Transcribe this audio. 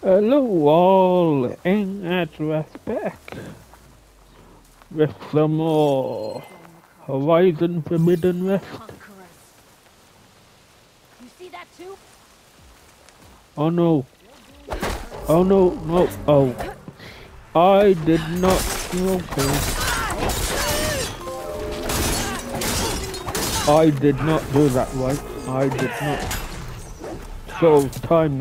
Hello all, in at respect with some more Horizon Forbidden West. You see that too? Oh no. Oh no, no, oh. I did not, okay. I did not do that right. I did not. So, time